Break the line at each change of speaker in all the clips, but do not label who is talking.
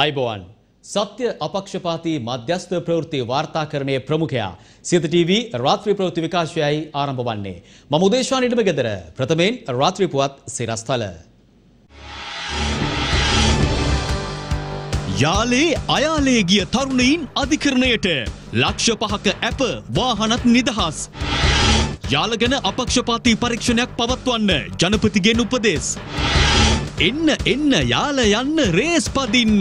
අයිබෝවන් සත්‍ය අපක්ෂපාති මධ්‍යස්ථ ප්‍රවෘත්ති වාර්තාකරණය ප්‍රමුඛයා සිත TV රාත්‍රී ප්‍රවෘත්ති විකාශයයි ආරම්භ වන්නේ. මම උදේශාන ඉඩම ගෙදර ප්‍රථමයෙන් රාත්‍රී පුවත් සිරස්තල. යාලේ අයාලේ ගිය තරුණයින් අධිකරණයට ලක්ෂ පහක ඇප වාහනත් නිදහස්. යාල ගැන අපක්ෂපාති පරීක්ෂණයක් පවත්වන්න ජනපතිගෙන් උපදෙස්. එන්න එන්න යාල යන්න රේස් පදින්න.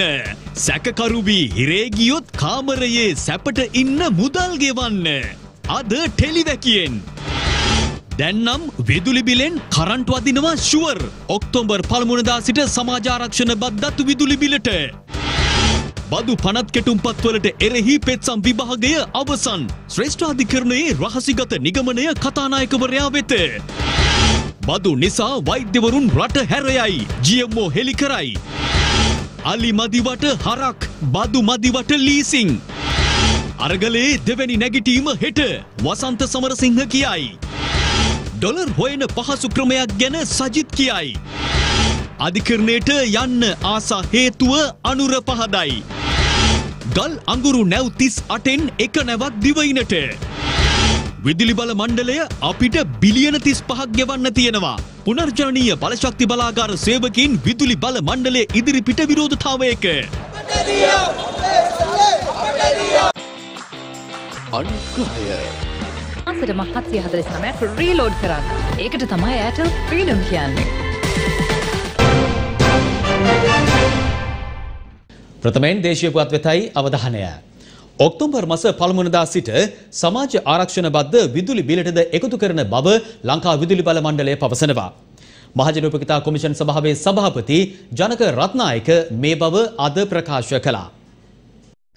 සැකකරුවී හිරේගියොත් කාමරයේ සැපට ඉන්න මුදල් ගෙවන්න. අද ටෙලිවැකියෙන්. දැන්නම් විදුලි බිලෙන් කරන්ට් වදිනවා ෂුවර්. ඔක්තෝබර් පළමුවනදා සිට සමාජාරක්ෂණ බද්දත් විදුලි බිලට. බදු පනත් කෙටුම්පත්වලට එරෙහි පෙත්සම් විභාගය අවසන්. ශ්‍රේෂ්ඨාධිකරණයේ රහසිගත නිගමනය කතානායකවරයා වෙත. බදු නිසා වෛද්‍යවරුන් රට හැරයයි ජියම්මෝ හෙළි කරයි. අලි මදිවට හරක් බදු මදිවට ලීසිං. අරගලේ දෙවැනි නැගිටීම හෙට වසන්ත සමරසිංහ කියයි. ඩොලර් හොයන පහසු ක්‍රමයක් ගැන සජිත් කියයි. අධිකරණයට යන්න ආසා හේතුව අනුර පහදයි. ගල් අඟුරු නැව් තිස් අටෙන් එක නැවක් දිවයිනට. විදිලි බල මණ්ඩලය අපිට බිලියන තිස් පහක් ගෙවන්න තියෙනවා. පුනර්ජනීය බලශක්ති බලාගාර සේවකින් විදුලි බල මණ්ඩලය ඉදිරිපිට විරෝධතාවයක.
අනුග්‍රහය
මාසට මහත්සිය හදලස් නමයක් රීලෝඩ් කරන්න. ඒකට තමයි ඇටල් ෆ්‍රීඩම් කියන්නේ.
ප්‍රථමයෙන් දේශීය පුවත් වෙතයි අවධානය. ඔක්තෝබර් මස පළමුවනදා සිට සමාජ ආරක්ෂණ බද්ධ විදුලි බිලටද එකතු කරන බව ලංකා විදුලි බල මණ්ඩලය පවසනවා. මහජන උපකිතා කොමිෂන් සභාවේ සභාපති ජනක රත්නායක මේ බව අද ප්‍රකාශ කළා.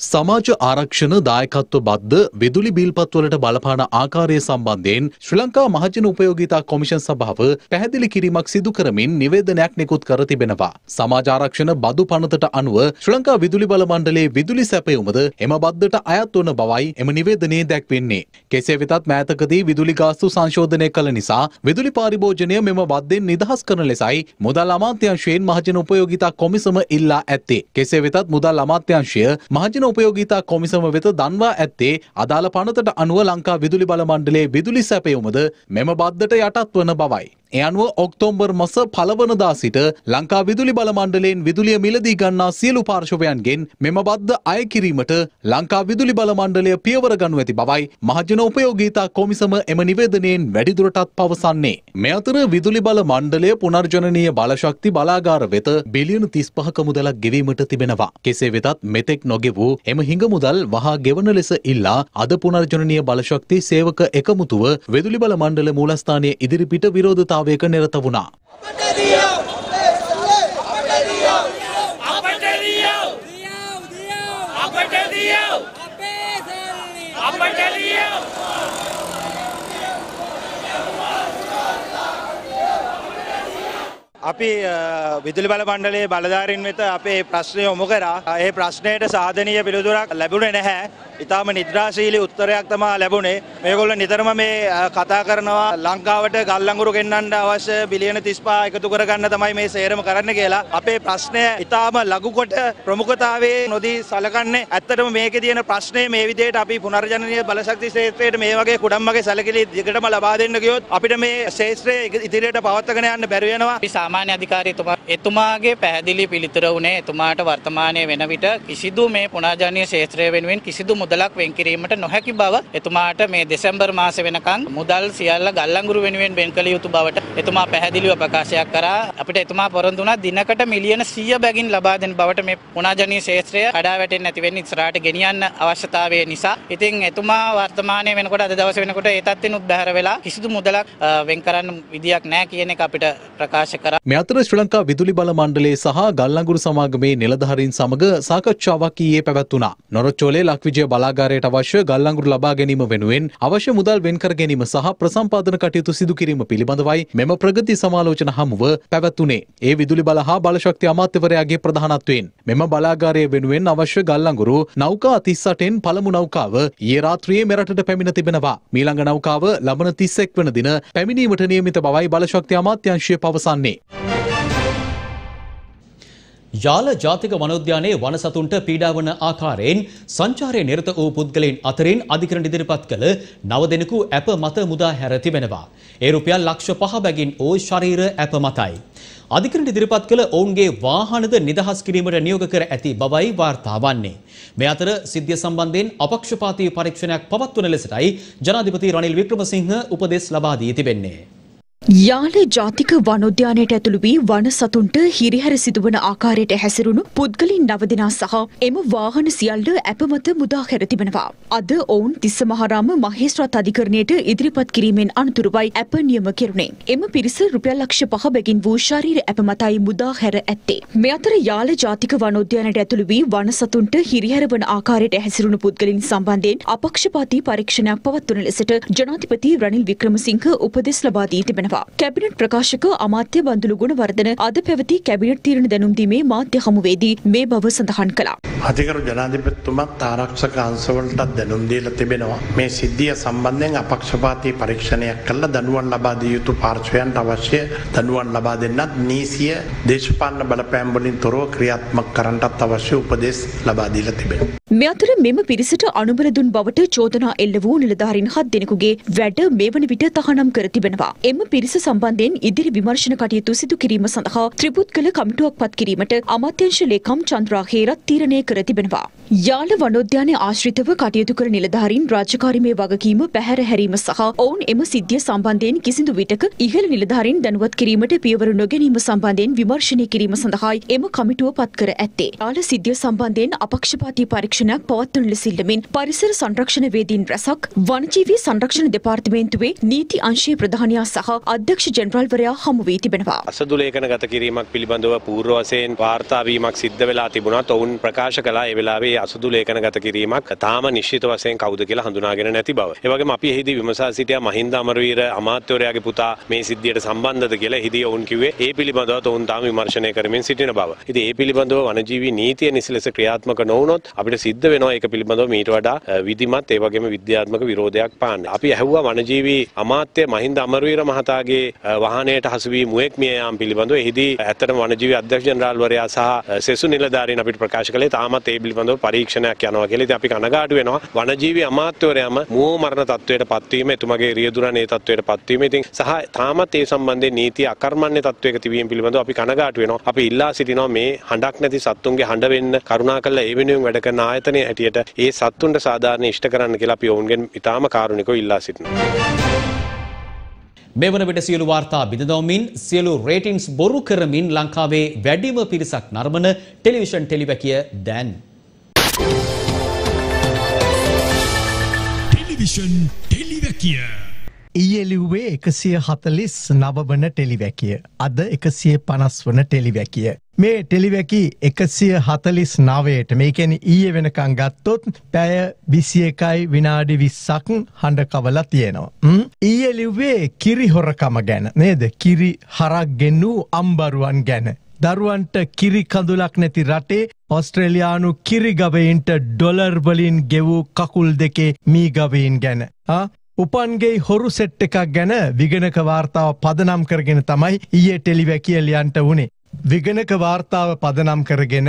සමාජ ආරක්ෂණ දායකත්ව බද්ධ විදුලි බිල්පත්වලට බලපාන ආකාරය සම්බන්ධයෙන් ශ්‍රී ලංකා මහජන උපයෝගීතා කොමිෂන් සභාව පැහැදිලි කිරීමක් සිදු කරමින් නිවේදනයක් නිකුත් කර තිබෙනවා. සමාජ ආරක්ෂණ බදු පනතට අනුව ශ්‍රී ලංකා විදුලි බල මණ්ඩලයේ විදුලි සැපයුමද එම බද්දට අයත් වන බවයි එම නිවේදනයේ දැක්වෙන්නේ. කෙසේ වෙතත් මෑතකදී විදුලි ගාස්තු සංශෝධනය කළ නිසා විදුලි පාරිභෝජනය මෙම බද්දෙන් නිදහස් කරන ලෙසයි මුදල් අමාත්‍යංශයෙන් මහජන උපයෝගීතා කොමිසම ඉල්ලා ඇත්තේ. කෙසේ වෙතත් මුදල් අමාත්‍යංශය මහජන උපයෝගීතා කොමිසම වෙත දන්වා ඇත්තේ අදාළ පනතට අනුව ලංකා විදුලි බල මණ්ඩලයේ විදුලි සැපයුමද මෙම බද්දට යටත් වන බවයි. එ අනුව ඔක්තෝම්බර් මස පලවනදා සිට ලංකා විදුලි බල මණ්ඩලයෙන් විදුලිය මිලදී ගන්නා සියලු පාර්ශවයන්ගෙන් මෙම බද්ධ අය කිරීමට ලංකා විදුලි බල මණ්ඩලය පියවර ගනු ඇති බවයි මහජන උපයෝගීතා කොමිසම එම නිවේදනයෙන් වැඩිදුරටත් පවසන්නේ. මෙ අතර විදුලි බල මණ්ඩලය පුනර්ජනනීය බලශක්ති බලාගාර වෙත බිලියන තිස් පහක මුදලක් ගෙවීමට තිබෙනවා. කෙසේ වෙතත් මෙතෙක් නොගෙවූ එම හිඟ මුදල් වහා ගෙවන ලෙස ඉල්ලා අද පුනර්ජනනීය බලශක්ති සේවක එකමුතුව විදුලි බල මණ්ඩල මූලස්ථානය ඉදිරිපිට විරෝධතාව ක්‍රියාවයක නිරත වුණා.
අපි විදුලි බල මණ්ඩලයේ බලධාරීන් වෙත අපේ ප්‍රශ්නය යොමු කරා. ඒ ප්‍රශ්නයට සාධනීය පිළිතුරක් ලැබුණේ නැහැ. ඉතාම නිද්‍රාශීලී උත්තරයක් තමා ලැබුණේ. මේගොල්ලෝ නිතරම මේ කතා කරනවා ලංකාවට ගල් අඟුරු ගෙන්නන්න අවශ්‍ය බිලියන 35 එකතු කරගන්න තමයි මේ සේරම කරන්න කියලා. අපේ ප්‍රශ්නය ඉතාම ලඝු කොට ප්‍රමුඛතාවයේ නොදී සලකන්නේ. ඇත්තටම මේකේ තියෙන ප්‍රශ්නේ මේ විදිහට අපි පුනර්ජනනීය බලශක්ති ක්ෂේත්‍රයට මේ වගේ කුඩම්මගේ සැලකිලි දිගටම ලබා දෙන්න ගියොත් අපිට මේ ක්ෂේත්‍රය ඉදිරියට පවත්වාගෙන යන්න බැරි වෙනවා.
සාමාන්‍ය අධිකාරීතුමා එතුමාගේ පැහැදිලි පිළිතුර වුණේ එතුමාට වර්තමානය වෙන විට කිසිදු මේ පුනාජනීය ක්ෂේත්‍රය වෙනුවෙන් කිසිදු මුදලක් වෙන් කිරීමට නොහැකි බව එතුමාට මේ දෙසැම්බර් මාස වෙනකන් මුදල් සියල්ල ගල්ලංගුරු වෙනුවෙන් වෙන් කළ යුතු බවට එතුමා පැහැදිලිව ප්‍රකාශයක් කරා. අපිට එතුමා පොරොන්දු වුණා දිනකට මිලියන 100 බැගින් ලබා දෙන බවට මේ පුනාජනීය ක්ෂේත්‍රය කඩා වැටෙන්නේ නැති වෙන්න ඉස්සරහට ගෙනියන්න අවශ්‍යතාවය නිසා. ඉතින් එතුමා වර්තමානයේ වෙනකොට අද දවසේ වෙනකොට ඒ තත්ත්වෙනුත් බැහැර වෙලා කිසිදු මුදලක් වෙන් කරන්න විදියක් නැහැ කියන එක අපිට ප්‍රකාශ කරා.
මේ අතර ශ්‍රී ලංකා විදුලි බල මණ්ඩලයේ සහ ගල්ලංගුරු සමාගමේ නිලධාරීන් සමග සාකච්ඡාවක් ඊයේ පැවැත්වුණා. නොරොච්චෝලේ ලක්විජය බලාගාරයට අවශ්‍ය ගල්ලංගුරු ලබා ගැනීම වෙනුවෙන් අවශ්‍ය මුදල් වෙන් කර ගැනීම සහ ප්‍රසම්පාදන කටයුතු සිදු කිරීම පිළිබඳවයි මෙම ප්‍රගති සමාලෝචන හමුව පැවැත්වුණේ. ඒ විදුලි බල හා බලශක්ති අමාත්‍යවරයාගේ ප්‍රධානත්වයෙන් මෙම බලාගාරය වෙනුවෙන් අවශ්‍ය ගල්ලංගුරු නෞකා 38න් පළමු නෞකාව ඊයේ රාත්‍රියේ මෙරටට පැමිණ තිබෙනවා. මීළඟ නෞකාව ලබන 31 වන දින පැමිණීමට නියමිත බවයි බලශක්ති අමාත්‍යංශය පවසන්නේ.
යාල ජාතික වනෝද්‍යානයේ වනසතුන්ට පීඩාවන ආකාරයෙන් සංචාරය නිරත වූ පුද්ගලයන් අතරින් අධිකරණ ඉදිරිපත් කළ නව දෙනෙකු ඇප මත මුදා හැර තිබෙනවා. ඒ රුපියල් ලක්ෂ පහ බැගින් වූ ශරීර ඇප මතයි. අධිකරණ ඉදිරිපත් කළ ඔවුන්ගේ වාහනද නිදහස් කිරීමට නියෝග කර ඇති බවයි වාර්තා වන්නේ. මේ අතර සිද්ධිය සම්බන්ධයෙන් අපක්ෂපාතී පරීක්ෂණයක් පවත්වන ලෙසටයි ජනාධිපති රනිල් වික්‍රමසිංහ උපදෙස් ලබා දී තිබෙන්නේ.
යාල ජාතික වනෝද්‍යානයට ඇතුළු වී වන සතුන්ට හිරිහැර සිදුවන ආකාරයට හැසිරුණු පුද්ගලින් නව දෙනා සහ එම වාහන සියල්ල ඇපමත මුදා හැර තිබෙනවා. අද ඔවුන් තිස්ස මහාරාම මහේස්ත්‍රාත් අධිකරණයට ඉදිරිපත් කිරීමෙන් අනතුරුවයි ඇප නියම කෙරුණේ. එම පිරිස රුපියල් ලක්ෂ පහ බැගින් වූ ශරීර ඇප මතයි මුදා හැර ඇත්තේ. මේ අතර යාල ජාතික වනෝද්‍යානයට ඇතුළු වී වන සතුන්ට හිරිහැර වන ආකාරයට හැසිරුණු පුද්ගලින් සම්බන්ධයෙන් අපක්ෂපාතී පරීක්ෂණයක් පවත්වන ලෙසට ජනාධිපති රනිල් වික්‍රමසිංහ උපදෙස් ලබා දී තිබෙනවා. තිබෙනවා. කැබිනට් ප්‍රකාශක අමාත්‍ය බන්දුලු ගුණවර්ධන අද පැවති කැබිනට් තීරණ දැනුම් දීමේ මාධ්‍ය හමුවේදී මේ බව සඳහන් කළා.
අධිකරු ජනාධිපතිතුමත් ආරක්ෂක අංශවලටත් දැනුම් දීලා තිබෙනවා. මේ සිද්ධිය සම්බන්ධයෙන් අපක්ෂපාතී පරීක්ෂණයක් කළා දනුවන් ලබා දිය යුතු පාර්ශ්වයන්ට අවශ්‍ය දනුවන් ලබා දෙන්නත් නීසිය දේශපාලන බලපෑම් වලින් තොරව ක්‍රියාත්මක කරන්නටත් අවශ්‍ය උපදෙස් ලබා දීලා තිබෙනවා.
මේ අතර මෙම පිරිසට අනුබල දුන් බවට චෝදනා එල්ල වූ නිලධාරීන් හත් දෙනෙකුගේ වැඩ මේ වන විට තහනම් කර තිබෙනවා. එම පිරිස සම්බන්ධයෙන් ඉදිරි විමර්ශන කටයුතු සිදු කිරීම සඳහා ත්‍රිපුත්කල කමිටුවක් පත් කිරීමට අමාත්‍යංශ ලේකම් චන්ද්‍රා හේරත් තීරණය කර තිබෙනවා. යාල වනෝද්‍යානය ආශ්‍රිතව කටයුතු කර නිලධාරීන් රාජකාරිමේ වගකීම පැහැර හැරීම සහ ඔවුන් එම සිද්ධිය සම්බන්ධයෙන් කිසිදු විටක ඉහළ නිලධාරීන් දැනුවත් කිරීමට පියවර නොගැනීම සම්බන්ධයෙන් විමර්ශනය කිරීම සඳහායි එම කමිටුව පත් කර ඇත්තේ. යාල සිද්ධිය සම්බන්ධයෙන් අපක්ෂපාතී පරීක්ෂණයක් පවත්වන ලෙස ඉල්ලමින් පරිසර සංරක්ෂණ වේදීන් රැසක් වනජීවී සංරක්ෂණ දෙපාර්තමේන්තුවේ නීති අංශයේ ප්‍රධානියා සහ අධ්‍යක්ෂ ජෙනරාල්වරයා හමු වී තිබෙනවා.
අසදු ලේඛන ගත කිරීමක් පිළිබඳව පූර්ව වශයෙන් වාර්තා වීමක් සිද්ධ වෙලා තිබුණත් ඔවුන් ප්‍රකාශ කළා ඒ වෙලාවේ අසදු ලේඛන ගත කිරීමක් තාම නිශ්චිත වශයෙන් කවුද කියලා හඳුනාගෙන නැති බව. ඒ වගේම අපි එහිදී විමසා සිටියා මහින්ද අමරවීර අමාත්‍යවරයාගේ පුතා මේ සිද්ධියට සම්බන්ධද කියලා එහිදී ඔවුන් කිව්වේ ඒ පිළිබඳව ඔවුන් තාම විමර්ශනය කරමින් සිටින බව. ඉතින් ඒ පිළිබඳව වනජීවී නීතිය නිසි ලෙස ක්‍රියාත්මක නොවුනොත් අපිට සිද්ධ වෙනවා ඒක පිළිබඳව මීට වඩා විධිමත් ඒ වගේම විද්‍යාත්මක විරෝධයක් පාන්න. අපි ඇහුවා වනජීවී අමාත්‍ය මහින්ද අමරවීර මහතාගේ වාහනයට හසුවී මුවෙක් මිය යාම පිළිබඳව එහිදී ඇත්තටම වනජීවී අධ්‍යක්ෂ ජනරාල්වරයා සහ සෙසු නිලධාරීන් අපිට ප්‍රකාශ කළේ තාමත් ඒ පිළිබඳව පරීක්ෂණයක් යනවා කියලා. ඉතින් අපි කනගාටු වෙනවා වනජීවී අමාත්‍යවරයාම මුව මරණ තත්වයට පත්වීම එතුමගේ රියදුරන් ඒ තත්වයට පත්වීම ඉතින් සහ තාමත් ඒ සම්බන්ධයෙන් නීතිය අකර්මණ්‍ය තත්වයක තිබීම පිළිබඳව අපි කනගාටු වෙනවා. අපි ඉල්ලා සිටිනවා මේ හඬක් නැති සත්තුන්ගේ හඬ වෙන්න කරුණාකරලා ඒ වෙනුවෙන් වැඩ කරන ආයතනයේ හැටියට ඒ සත්තුන්ට සාධාරණ ඉෂ්ට කරන්න කියලා අපි ඔවුන්ගෙන් ඉතාම කාරුණිකව ඉල්ලා සිටිනවා.
මේ වන විට සියලු වාර්තා බිඳදවමින් සියලු රේටින්ස් බොරු කරමින් ලංකාවේ වැඩිම පිරිසක් නරඹන ටෙලිවිෂන් ටෙලිවැකිය දැන්.
ටෙලිවිෂන් ටෙලිවැකිය. ඊයලිව්වේ එකසිය හතලිස් නවවන ටෙලිවැකිය. අද එකසිය පනස් වන ටෙලිවැකිය. මේ ටෙලිවැකි එකසිය හතලිස් නවයට මේකැන ඊය වෙනකං ගත්තොත් පැය විසි එකයි විනාඩි විස්සක් හඬ කවලා තියෙනවා. ඊය ලිව්වේ කිරි හොරකම ගැන නේද කිරි හරක් ගෙන්නූ අම්බරුවන් ගැන. දරුවන්ට කිරි කඳුලක් නැති රටේ ඔස්ට්‍රේලයානු කිරිගවයින්ට ඩොලර්වලින් ගෙවූ කකුල් දෙකේ මීගවයින් ගැන. උපන්ගේ හොරු සෙට් එකක් ගැන විගනක වාර්තාව පදනම් කරගෙන තමයි ඊයේ ටෙලිවැකියලියන්ට වුණේ. විගනක වාර්තාව පදනම් කරගෙන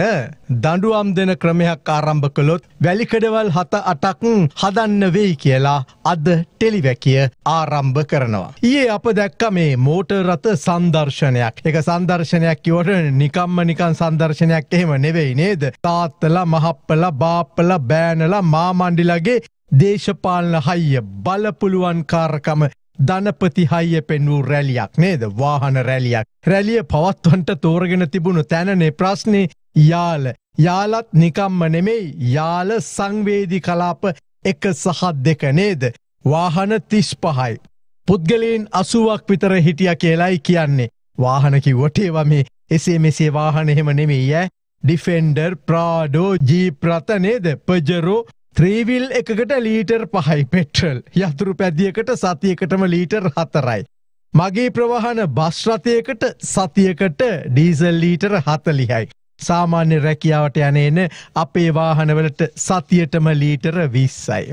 දඩුවම් දෙන ක්‍රමයක් ආරම්භ කළොත් වැලිකඩවල් හත අටක් හදන්න වෙයි කියලා අද ටෙලිවැකිය ආරම්භ කරනවා. ඒ අප දැක්ක මේ මෝට රත සංදර්ශනයක් එක සංදර්ශනයක් කිවට නිකම්ම නිකන් සංදර්ශනයක් එහෙම නෙවෙයි නේද. තාත්තල මහප්පල බාප්පල බෑනල මාමණ්ඩිලගේ දේශපාලන හයිය බලපුළුවන් කාරකම ධනපති හයිය පෙන්වූ රැලියක් නේද වාහන රැලියක්. රැලිය පවත්වන්ට තෝරගෙන තිබුණු තැනනේ ප්‍රශ්නය යාල. යාලත් නිකම්ම නෙමෙයි යාල සංවේදි කලාප එක සහත් දෙක නේද. වාහන තිස් පහයි. පුද්ගලයෙන් අසුවක් විතර හිටිය කියලායි කියන්නේ. වාහනකි වටේව මේ එසේ මෙසේ වාහන එහෙම නෙමෙයි ඇ. ඩිෆෙන්ඩර් ප්‍රාඩෝ ජීප්‍රත නේද පජරෝ ත්‍රීවිල් එකකට ලීටර් පහයි පෙට්‍රල් යතුරු පැදියකට සතියකටම ලීටර් හතරයි. මගේ ප්‍රවාහන බස්්රතයකට සතියකට ඩීසල් ලීටර් හතලිහයි. සාමාන්‍ය රැකියාවට යනේන අපේ වාහනවලට සතියටම ලීටර විස්සයි.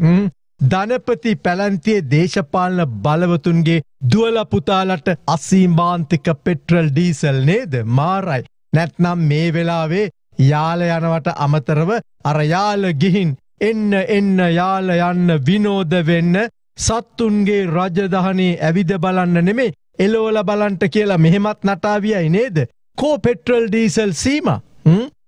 ධනපති පැලන්තියේ දේශපාලන බලවතුන්ගේ දුවල පුතාලට අසීම්බාන්තික පෙට්‍රල් ඩීසල් නේද මාරයි. නැත්නම් මේ වෙලාවේ යාල යනවට අමතරව අර යාල ගිහින් එන්න එන්න යාල යන්න විනෝද වෙන්න සත්තුන්ගේ රජදහනේ ඇවිද බලන්න නෙමේ එලෝල බලන්ට කියලා මෙහෙමත් නටාවියයි නේද. කෝ පෙට්‍රල් ඩීසල් සීම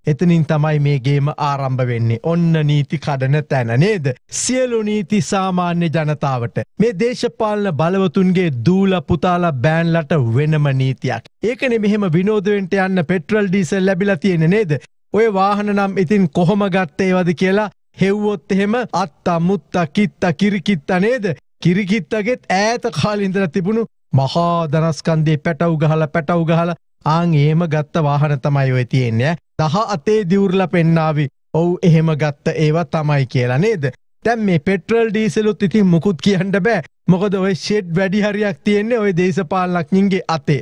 එතනින් තමයි මේගේම ආරම්භ වෙන්නේ ඔන්න නීති කඩන තැන නේද. සියලු නීති සාමාන්‍ය ජනතාවට. මේ දේශපාලන බලවතුන්ගේ දූල පුතාලා බෑන්ලට වෙනම නීතියක්. ඒකනෙ මෙහෙම විනෝදුවෙන්ට යන්න පෙට්‍රල් ඩීසල් ලැබිල තියෙන නේද. ඔය වාහන නම් ඉතින් කොහොම ගත්තේවද කියලා හෙව්වොත් එහෙම අත්තා මුත්තා කිත්තා කිරිකිත්ත නේද. කිරිකිත්තගෙත් ඈත කාලින්දර තිබුණු මහා දනස්කන්දේ පැටව් ගහල පැටව් ගහල ආං ඒම ගත්ත වාහන තමයි ඔය තියෙන්නේ දහ අතේ දිවුරල පෙන්නාවි ඔවු එහෙම ගත්ත ඒවා තමයි කියලා නේද. තැම් මේ පෙට්‍රල් ඩීසලුත් ඉතින් මුකුත් කියන්න බෑ මොකද ඔය ෂෙඩ් වැඩි හරියක් තියෙන්නේ ඔය දේශපාලනක්ඥින්ගේ අතේ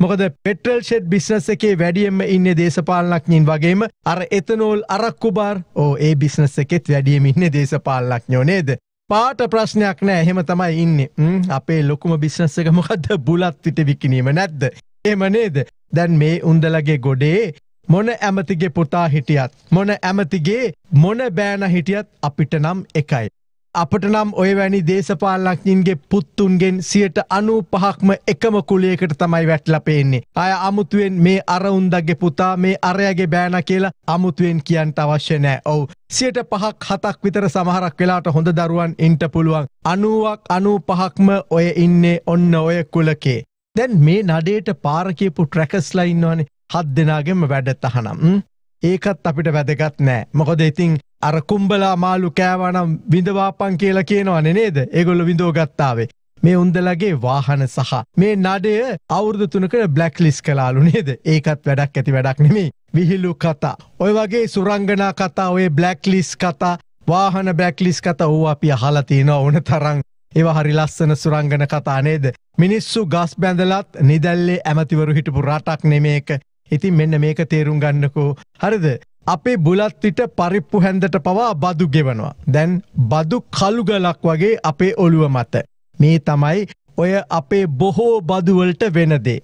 මොකද පෙටල් ෂෙඩ් බිස්නස් එකේ වැඩියම්ම ඉන්න දේශපාලනක්ඥින් වගේම අර එතනෝල් අරක්කුබාර් ඕ ඒ බිස්නස් එකෙත් වැඩියම ඉන්න දේශපාලනක්ඥෝ නේද. පාට ප්‍රශ්නයක් නෑ එහෙම තමයි ඉන්න අපේ ලොකුම බිස්නස් එක මොකක්ද බුලත් විට විකිනීම නැද්ද. එම නේද දැන් මේ උන්දලගේ ගොඩේ මොන ඇමතිගේ පුතා හිටියත් මොන ඇමතිගේ මොන බෑන හිටියත් අපිට නම් එකයි. අපට නම් ඔය වැනි දේශපාලනක්ඥින්ගේ පුත්තුන්ගෙන් සියට අනූ පහක්ම එකම කුලියකට තමයි වැටල පේන්නේ. අය අමුතුවෙන් මේ අරඋන්දගේ පුතා මේ අරයගේ බෑන කියලා අමුතුවෙන් කියන්ට අවශ්‍ය නෑ ඔවු. සියට පහක් හතක් විතර සමහරක් වෙලාට හොඳ දරුවන් ඉන්ට පුළුවන්. අනුවක් අනූ පහක්ම ඔය ඉන්නේ ඔන්න ඔය කුලකේ. දැන් මේ නඩේට පාරකයපු ට්‍රැකස්ලා ඉන්නවනේ හත් දෙනාගෙම වැඩ තහනම්. ඒකත් අපිට වැදගත් නෑ මොකද ඉතිං අර කුම්බලා මාලු කෑවනම් විඳවාපන් කියලා කියනවන නේද? ඒගොල්ල විඳෝ ගත්තාවේ. මේ උන්දලගේ වාහන සහ මේ නඩය අවුරදු තුනකට බ්ලක් ලිස් කලාලු නේද? ඒකත් වැඩක් ඇති වැඩක් නෙමේ විහිලු කතා. ඔය වගේ සුරංගනා කතා ඔය බ්ලක් ලිස් කතා වාහන බැක්ලිස් කතා ඕ අපි අහලතියන ඕන තරං ඒව හරි ලස්සන සුරංගන කතා නේද. මිනිස්සු ගස් බැඳලත් නිදැල්ලේ ඇමතිවරු හිටපු රටක් නෙමේක ඉතින් මෙන්න මේක තේරුම් ගන්නකෝ. හරිද? අපේ බුලත්විට පරිප්පු හැන්දට පවා බදු ගෙවනවා. දැන් බදු කළුගලක් වගේ අපේ ඔළුව මත. මේ තමයි ඔය අපේ බොහෝ බදුවලට වෙනදේ.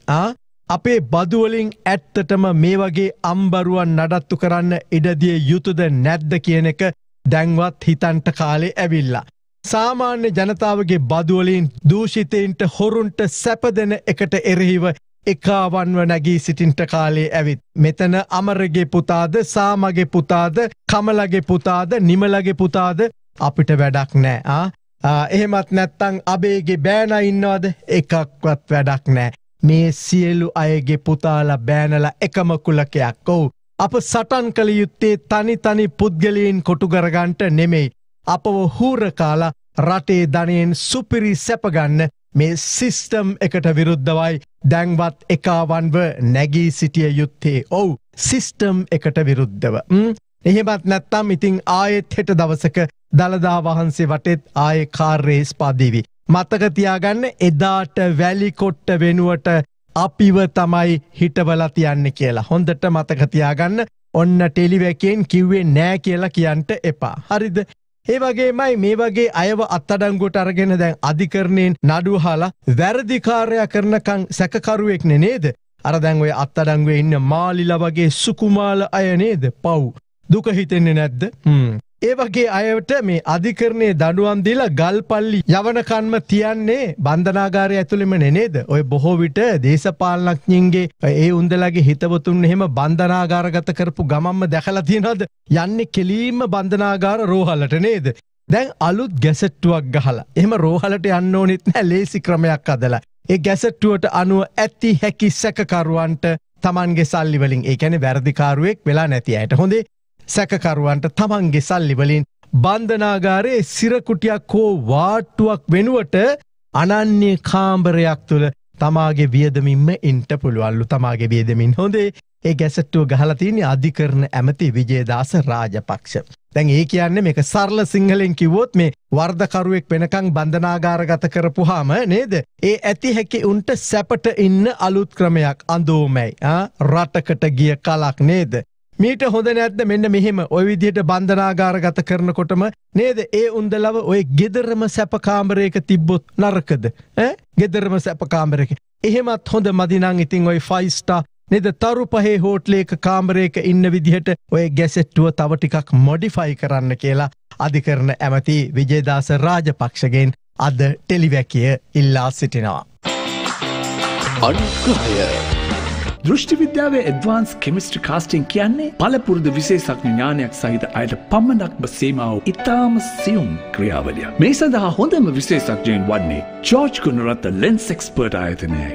අපේ බදුවලින් ඇත්තටම මේ වගේ අම්බරුවන් නඩත්තු කරන්න ඉඩදිය යුතුද නැද්ද කියන එක දැන්වත් හිතන්ට කාලේ ඇවිල්ලා. සාමාන්‍ය ජනතාවගේ බදුවලින් දූෂිතයින්ට හොරුන්ට සැපදෙන එකට එරෙහිව එකාවන්ව නැගී සිටින්ට කාලේ ඇවිත්. මෙතන අමරගේ පුතාද සාමගේ පුතාද කමලගේ පුතාද නිමලගේ පුතාද අපිට වැඩක් නෑ. එහෙමත් නැත්තං අබේගේ බෑන ඉන්නවාද එකක්වත් වැඩක් නෑ. මේ සියලු අයගේ පුතාල බෑනල එකම කුලකයක් ඔවු. අප සටන් කළ යුත්තේ තනි තනි පුද්ගලීන් කොටුගරගන්ට නෙමෙයි. අපව හූරකාලා රටේ ධනයෙන් සුපිරි සැපගන්න මේ සිස්ටම් එකට විරුද්ධවයි දැන්වත් එකාවන්ව නැගී සිටිය යුත්තේ ඔවු සිස්ටම් එකට විරුද්ධව. එහෙමත් නැත්තම් ඉතිං ආයෙත් හෙට දවසක දළදා වහන්සේ වටෙත් ආය කාර්රේස් පාදීවි. මතකතියාගන්න එදාට වැලිකොට්ට වෙනුවට අපිව තමයි හිටවලතියන්න කියලා හොඳට මතකතියාගන්න ඔන්න ටෙලිවැකෙන් කිව්වේ නෑ කියලා කියන්ට එපා. හරිද ඒ වගේමයි මේ වගේ අයව අත්තඩංගුවට අරගෙන දැන් අධිකරණයෙන් නඩුහලා වැරදිකාරයා කරනකං සැකකරුවෙක් නේද. අර දැන් ඔය අත්තඩංගුවේ ඉන්න මාලිල වගේ සුකුමාල අය නේද පව්. දුක හිතෙන්නේ නැද්ද? ඒ වගේ අයට මේ අධිකරණය දඩුවම් දීලා ගල් පල්ලි යවනකන්ම තියන්නේ බන්ධනාගාරය ඇතුළෙම නෙනේද? ඔය බොහෝ විට දේශපාලනඥින්ගේ ඒ උන්දලගේ හිතවතුන් එහෙම බන්ධනාගාරගත කරපු ගමම්ම දැකලා තියෙනවද? යන්නේ කෙලීම බන්ධනාගාර රෝහලට නේද? දැන් අලුත් ගැසට්ටුවක් ගහලා. එහෙම රෝහලට යන්න ඕනෙත් නෑ ලේසි ක්‍රමයක් අදලා. ඒ ගැසට්ටුවට අනුව ඇත්ති හැකි සැකකරුවන්ට තමන්ගේ සල්ලිවලින් ඒකැන වැරදිකාරුවෙක් වෙලා නැති අයට. හොඳේ සැකකරුවන්ට තමන්ගේ සල්ලිවලින් බන්ධනාගාරයේ සිරකුටියක් හෝ වාට්ටුවක් වෙනුවට අනන්නේ කාම්බරයක් තුළ තමාගේ වියදමින්ම ඉන්ට පුළුවල්ලු තමාගේ වියදමින් හොඳේ ඒ ගැසට්ටුව ගහලතියන්නේ අධිකරන ඇමති විජේදාස රාජපක්ෂ. දැන් ඒ කියන්නේ මේක සරල සිංහලෙන් කිවොත් මේ වර්ධකරුවෙක් වෙනකං බන්ධනාගාරගත කරපුහාම නේද. ඒ ඇති හැකි උන්ට සැපට ඉන්න අලුත් ක්‍රමයක් අඳෝමැයි රටකට ගිය කලක් නේද. මීට හොඳ නැද්ද? මෙන්න මෙහෙම. ඔය විදිහට බන්ධනාගාර ගත කරනකොටම නේද? ඒ උන්දලව ඔය ගෙදරම සැපකාමරයක තිබ්බොත් නරකද? ගෙදරම සැපකාමරක එහෙමත් හොඳ මදිනං ඉතින් ඔයි ෆයිස්ටා නේද? තරු පහේ හෝට්ලේක කාමරයක ඉන්න විදිහට ඔය ගැසෙට්ටුව තව ටිකක් මොඩිෆයි කරන්න කියලා අධිකරන ඇමති විජේදාස රාජපක්ෂගෙන් අද ටෙලිවැකිය ඉල්ලා සිටිනවා.
අනුග්‍රහය. දෘෂ්ටි විද්‍යාවේ ඇඩ්වාන්ස් කෙමිස්ට්‍රි කාස්ටිං කියන්නේ පලපුරුදු විශේෂඥ ඥානයක් සහිත අයට පමණක්ම සීමාව ඉතාම සියුම් ක්‍රියාවලිය. මේ සඳහා හොඳම විශේෂඥයෙන් වන්නේ ජෝර්ජ් කුණරත්ත ලෙන්ස් එක්ස්පර්ට් ආයතනයයි.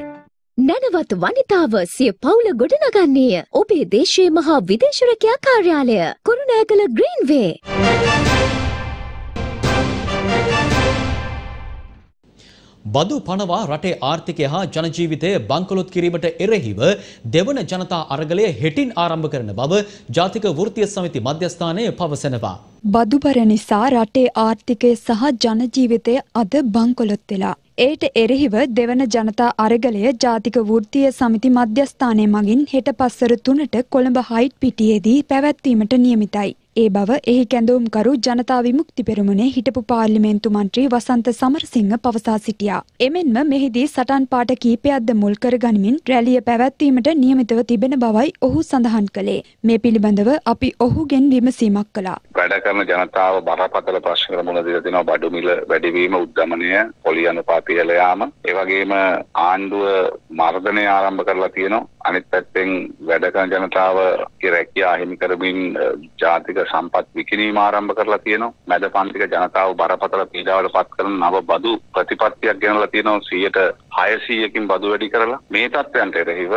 නැනවත් වනිතාව සිය පවුල ගොඩනගන්නේය ඔබේ දේශයේ මහා විදේශරකයා කාර්යාලය කුරුණෑගල ග්‍රීන්වේ.
බදු පනවා රටේ ආර්ථිකය හා ජනජීවිතය බංකොලොත් කිරීමට එරෙහිව දෙවන ජනතා අරගලය හෙටින් ආරම්භ කරන බව ජාතික වෘතිය සමිති මධ්‍යස්ථානය පවසනවා.
බදුබර නිසා රටේ ආර්ථිකය සහ ජනජීවිතය අද බංකොලොත් වෙලා. ඒට එරෙහිව දෙවන ජනතා අරගලය ජාතික වෘත්තීය සමිති මධ්‍යස්ථානය මගින් හෙට පස්සර තුනට කොළඹ හයිට් පිටියේදී පැවැත්වීමට නියමිතයි. ඒ බව එහි කැඳවුම්කරු ජනතා විමුක්ති පෙරමුණේ හිටපු පාර්ලිමේන්තු මන්ත්‍රී වසන්ත සමරසිංහ පවසා සිටියා. එමෙන්ම මෙහිදී සටන් පාට කීපයක්ද මුල් කර ගනිමින් රැළිය පැවැත්වීමට නියමිතව තිබෙන බවයි ඔහු සඳහන් කළේ. මේ පිළිබඳව අපි ඔහුගෙන් විමසීමක් කළා.
වැඩ කරන ජනතාව බරපතල ප්‍රශ්න මුණ දීලා තිනවා බඩු මිල වැඩිවීම උද්දමනය පොලි අනුපාත ඉහළ යාම ඒ වගේම ආණ්ඩුව මර්ධනය ආරම්භ කරලා තියෙනවා අනිත් පැත්තෙන් වැඩ කරන ජනතාව රැකියා අහිමි කරමින් ජාතික සම්පත් විකිණීම ආරම්භ කරලා තියෙනවා. මැද පන්තික ජනතාව බරපතල පීඩාවට පත් කරන නව බදු ප්‍රතිපත්තියක් ගෙනලා තියෙනවා 600කින් බදු වැඩි කරලා. මේ තත්ත්වයන්ට එරෙහිව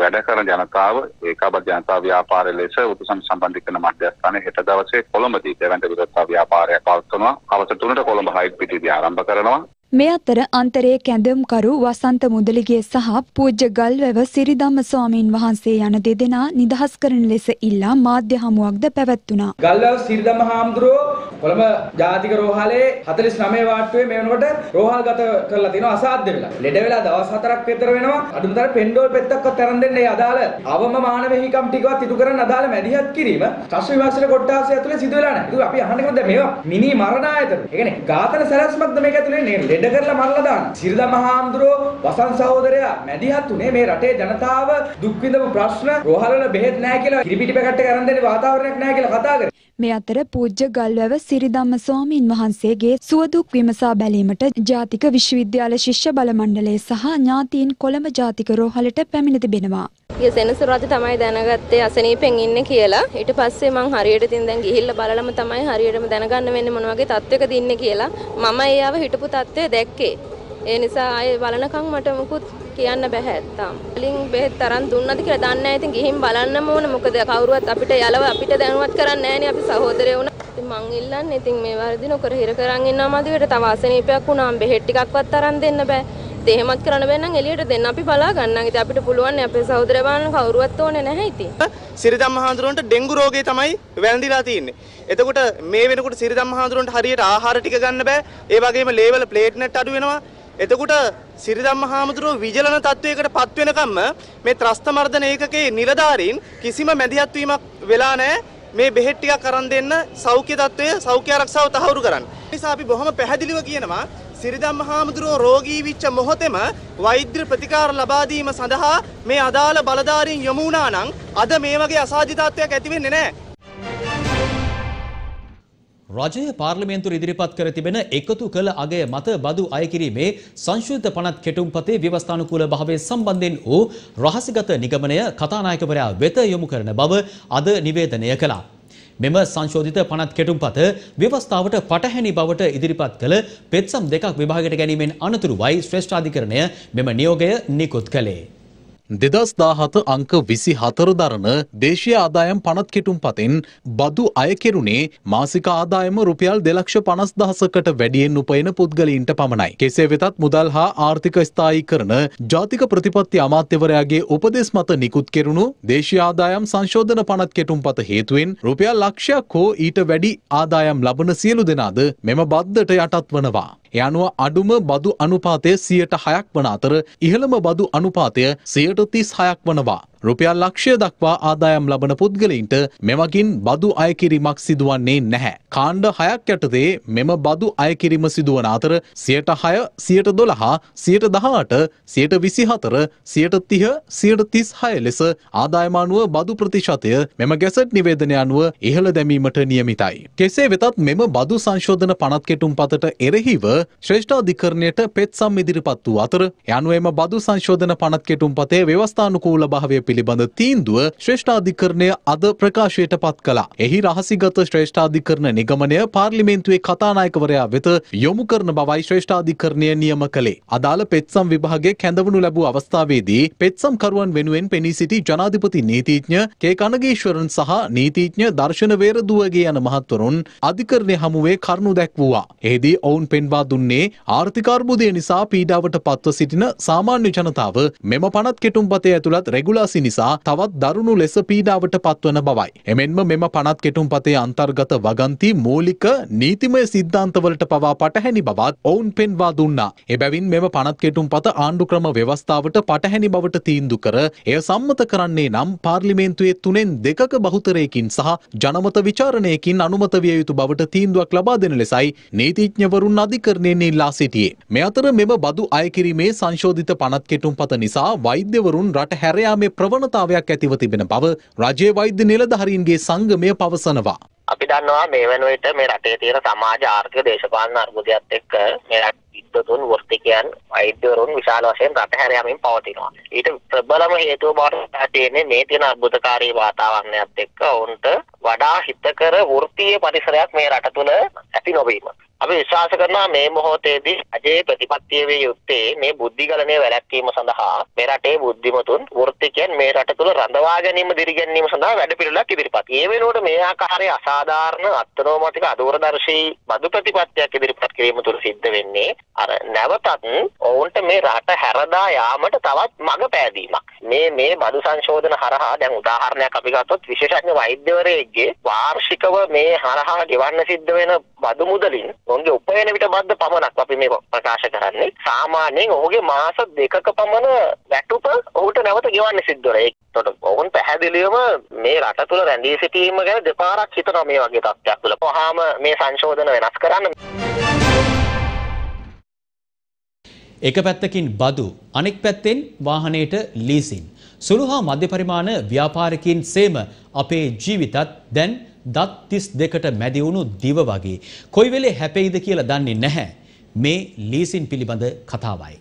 වැඩ කරන ජනතාව ඒකාබද්ධ ජනතා ව්‍යාපාරය ලෙස උතුසන් සම්බන්ධීකරණ මධ්‍යස්ථානයේ හෙට දවසේ කොළඹදී දෙවන්ත විරෝධතා ව්‍යාපාරයක් පවත්වනවා. හවස 3ට කොළඹ හයිට් පිටියේදී ආරම්භ කරනවා.
මේ අතර අන්තරයේ කැඳවුම්කරු වසන්ත මුදලිගේ සහ පූජ්‍ය ගල්වැව සිරිධම්ම ස්වාමීන් වහන්සේ යන දෙදෙනා නිදහස් කරන ලෙස ඉල්ලා මාධ්‍ය හමුවක්ද පැවැත්වුණා.
ගල්වැව සිරිධම්ම හාමුදුරුවෝ කොළඹ ජාතික රෝහලේ 49 වාට්ටුවේ මේ වෙනකොට රෝහල් ගත කරලා තිනවා අසාධ්‍ය වෙලා. ලෙඩ වෙලා දවස් 4ක් විතර වෙනවා. අඩුමතර පෙන්ඩෝල් පෙත්තක්වත් තරන් දෙන්න ඒ අදාළ අවම මානව හිමිකම් ටිකවත් ඉටු කරන්න අදාළ මැදිහත් කිරීම ත්‍රස්ත විමර්ශන කොට්ටාසය ඇතුලේ සිදු වෙලා නැහැ. ඒක අපි අහන්නේ කොහොමද මේවා මිනි මරණ ආයතන. ඒ කියන්නේ ඝාතන සැලැස්මක්ද මේක ඇතුලේ නේ ලෙඩ කරලා මරලා දාන්න. සිරිදා මහාම්දුරෝ වසන්ත සහෝදරයා මැදිහත් උනේ මේ රටේ ජනතාව දුක් විඳපු ප්‍රශ්න රෝහලවල බෙහෙත් නැහැ කියලා කිරිපිටි පැකට් එක අරන් දෙන්න වාතාවරණයක් නැහැ කියලා කතා කරේ.
මේ අතර පූජ්‍ය ගල්වැව සිරිධම්ම ස්වාමීන් වහන්සේගේ සුවදුක් විමසා බැලීමට ජාතික විශ්වවිද්‍යාල ශිෂ්‍ය බල මණ්ඩලය සහ ඥාතීන් කොළඹ ජාතික රෝහලට පැමිණ තිබෙනවා.
ගිය සෙනසුරාදා තමයි දැනගත්තේ අසනීපෙන් ඉන්නේ කියලා. ඊට පස්සේ මං හරියට ඉතින් දැන් ගිහිල්ලා බලලම තමයි හරියටම දැනගන්න වෙන්නේ මොන වගේ තත්වයකද ඉන්නේ කියලා. මම ඒ ආව හිටපු තත්ත්වය දැක්කේ. ඒ නිසා ආයේ බලනකම් මට මුකුත් කියන්න බෑ තාම. වලින් බෙහෙත් තරම් දුන්නද කියලා දන්නේ නැහැ. ඉතින් ගිහින් බලන්නම ඕන. මොකද කවුරුවත් අපිට යලව අපිට දැනුවත් කරන්නේ නැහනේ අපි සහෝදරයෝ වුණා. ඉතින් මං ඉල්ලන්නේ ඉතින් මේ වරදි නොකර හිර කරන් ඉන්නවා මදිවට තව අසනීපයක් වුණාම බෙහෙත් ටිකක්වත් තරම් දෙන්න බෑ. එහෙමත් කරන්න බෑ නම් එළියට දෙන්න අපි බලා ගන්න. ඉතින් අපිට පුළුවන් අපේ සහෝදර බලන්න කවුරුවත් ඕනේ නැහැ ඉතින්.
සිරිදම් මහඳුරන්ට ඩෙන්ගු රෝගේ තමයි වැළඳිලා තියෙන්නේ. එතකොට මේ වෙනකොට සිරිදම් මහඳුරන්ට හරියට ආහාර ටික ගන්න බෑ. ඒ වගේම ලේවල ප්ලේට්ලට් අඩු වෙනවා. එතකොට සිරිදම්ම හාමුදුරුව විජලන තත්වයකට පත් වෙනකම්ම මේ ත්‍රස්ත මර්ධන ඒකකයේ නිලධාරීන් කිසිම මැදිහත් වීමක් වෙලා නැහැ. මේ බෙහෙත් ටිකක් අරන් දෙන්න සෞඛ්‍ය තත්වය සෞඛ්‍ය ආරක්ෂාව තහවුරු කරන්න. නිසා අපි බොහොම පැහැදිලිව කියනවා සිරිදම්ම හාමුදුරුවෝ රෝගී විච්ච මොහොතේම වෛද්‍ය ප්‍රතිකාර ලබා දීම සඳහා මේ අදාළ බලධාරීන් යොමු වුණා නම් අද මේ වගේ අසාධිතාවයක් ඇති වෙන්නේ නැහැ.
රජය පාර්ලිමේන්තුව ඉදිරිපත් කර තිබෙන එකතු කළ අගය මත බදු අය කිරීමේ සංශෝධිත පනත් කෙටුම්පතේ ව්‍යවස්ථානුකූල භාවය සම්බන්ධයෙන් වූ රහසිගත නිගමනය කතානායකවරයා වෙත යොමු කරන බව අද නිවේදනය කළා. මෙම සංශෝධිත පනත් කෙටුම්පත ව්‍යවස්ථාවට පටහැනි බවට ඉදිරිපත් කළ පෙත්සම් දෙකක් විභාගයට ගැනීමෙන් අනතුරුවයි ශ්‍රේෂ්ඨාධිකරණය මෙම නියෝගය නිකුත් කළේ.
දෙදස් දාහත අංක විසි හතර දරන දේශය ආදායම් පනත් කෙටුම් පතින් බදු අයකෙරුණේ මාසික ආදායම රුපියල් දෙලක්ෂ පනස් දහසකට වැඩියෙන් උපයන පුද්ගලීන්ට පමණයි. කෙසේ වෙතත් මුදල් හා ආර්ථික ස්ථායි කරන ජාතික ප්‍රතිපත්ති අමාත්‍යවරයාගේ උපදෙස් මත නිකුත් කෙරුණු දේශය ආදායම් සංශෝධන පනත් කෙටුම් පත හේතුවෙන් රුපියල් ලක්ෂයක් හෝ ඊට වැඩි ආදායම් ලබන සියලු දෙනාද මෙම බද්ධට යටත් වනවා. ඒ අනුව අඩුම බදු අනුපාතය සියයට හයක් වන අතර ඉහළම බදු අනුපාතය සියයට තිස් හයක් වනවා. රුපියල් ලක්ෂය දක්වා ආදායම් ලබන පුද්ගලයින්ට මෙමගින් බදු අයකිරීමක් සිදුවන්නේ නැහැ. කාණ්ඩ හයක් යටතේ මෙම බදු අයකිරීම සිදුවන අතර සියට හය සියට දොළහා සියට දහට සියට විසිහතර සියට තිහ සියට තිස් හය ලෙස ආදායමානුව බදු ප්‍රතිශතය මෙම ගැසට් නිවේදනය අනුව ඉහළ දැමීමට නියමිතයි. කෙසේ වෙතත් මෙම බදු සංශෝධන පනත් කෙටුම් පතට එරෙහිව ශ්‍රේෂ්ඨාධිකරණයට පෙත්සම් ඉදිරිපත් වූ අතර යනුවම බදු සංශෝධන පනත් කෙටුම් පතේ ව්‍යවස්ථානුකූල භාවය පිළිබඳ තීන්දුව ශ්‍රේෂ්ඨාධිකරණය අද ප්‍රකාශයට පත් කළා. එහි රහසිගත ශ්‍රේෂ්ඨාධිකරණ නිගමනය පාර්ලිමේන්තුවේ කතානායකවරයා වෙත යොමු කරන බවයි ශ්‍රේෂ්ඨාධිකරණය නියම කළේ. අදාළ පෙත්සම් විභාගය කැඳවනු ලැබූ අවස්ථාවේදී පෙත්සම්කරුවන් වෙනුවෙන් පෙනී සිටි ජනාධිපති නීතිඥ කේ කනගේශ්වරන් සහ නීතිඥ දර්ශන වේරදුවගේ යන මහත්වරුන් අධිකරණය හමුවේ කරුණු දැක්වුවා. එහිදී ඔවුන් පෙන්වා දුන්නේ ආර්ථිකාර්බුදය නිසා පීඩාවට පත්ව සිටින සාමාන්‍ය ජනතාව මෙම පනත් කෙටුම්පතේ ඇතුළත් රෙගුලාසි නිසා තවත් දරුණු ලෙස පීඩාවට පත්වන බවයි. එමෙන්ම මෙම පනත් කෙටුම්පතේ අන්තර්ගත වගන්ති මූලික නීතිමය සිද්ධාන්තවලට පවා පටහැනි බවත් ඔවුන් පෙන්වා දුන්නා. එබැවින් මෙම පනත් කෙටුම්පත ආණ්ඩුක්‍රම ව්‍යවස්ථාවට පටහැනි බවට තීන්දු කර එය සම්මත කරන්නේ නම් පාර්ලිමේන්තුවේ තුනෙන් දෙකක බහුතරයකින් සහ ජනමත විචාරණයකින් අනුමත විය යුතු බවට තීන්දුවක් ලබා දෙන ලෙසයි නීතිඥවරුන් අධිකරණයෙන් ඉල්ලා සිටියේ. මේ අතර මෙම බදු අයකිරීමේ සංශෝධිත පනත් කෙටුම්පත නිසා වෛද්‍යවරුන් රට හැරයාමේ ප්‍රවණතාවයක් ඇතිව තිබෙන බව රජයේ වෛද්‍ය නිලධාරීන්ගේ සංගමය පවසනවා.
අපි දන්නවා මේ වන විට මේ රටේ තියෙන සමාජ ආර්ථික දේශපාලන අර්බුදයත් එක්ක මේ රට විද්වතුන් වෘත්තිකයන් වෛද්‍යවරුන් විශාල වශයෙන් රට හැර යමින් පවතිනවා. ඊට ප්‍රබලම හේතුව බවට තියෙන්නේ මේ තියෙන අර්බුදකාරී වාතාවරණයත් එක්ක ඔවුන්ට වඩා හිතකර වෘත්තීය පරිසරයක් මේ රට තුළ ඇති නොවීම. අපි විශ්වාස කරනවා මේ මොහොතේදී අජේ ප්‍රතිපත්තිය වේ යුත්තේ මේ බුද්ධිගලණය වැළැක්වීම සඳහා මේ රටේ බුද්ධිමතුන් වෘත්තිකයන් මේ රට තුළ රඳවා ගැනීම දිරිගැන්වීම සඳහා වැඩපිළිවෙලක් ඉදිරිපත්. ඒ වෙනුවට මේ ආකාරයේ අසාධාරණ අත්නෝමතික අදූරදර්ශී බදු ප්‍රතිපත්තියක් ඉදිරිපත් කිරීම තුළ සිද්ධ වෙන්නේ අර නැවතත් ඔවුන්ට මේ රට හැරදා යාමට තවත් මඟ පෑදීමක්. මේ මේ බදු සංශෝධන හරහා දැන් උදාහරණයක් අපි ගත්තොත් විශේෂඥ වෛද්‍යවරයෙක්ගේ වාර්ෂිකව මේ හරහා ගෙවන්න සිද්ධ වෙන බදු මුදලින් ඔවුන්ගේ උපයන විට බද්ද පමණක් අපි මේ ප්‍රකාශ කරන්නේ සාමාන්‍යයෙන් ඔහුගේ මාස දෙකක පමණ වැටුප ඔහුට නැවත ගෙවන්න සිද්ධ වෙනවා. ඒකට ඔවුන් පැහැදිලිවම මේ රට තුළ රැඳී සිටීම ගැන දෙපාරක් හිතනවා මේ වගේ තත්ත්වයක් තුළ. කොහාම මේ සංශෝධන වෙනස් කරන්න.
එක පැත්තකින් බදු අනෙක් පැත්තෙන් වාහනයට ලීසින්. සුළු හා මධ්‍ය පරිමාණ ව්‍යාපාරිකයින් සේම අපේ ජීවිතත් දැන් දත් තිස් දෙකට මැදි වුණු දිව වගේ. කොයි වෙලේ හැපෙයිද කියලා දන්නේ නැහැ. මේ ලීසින් පිළිබඳ කතාවයි.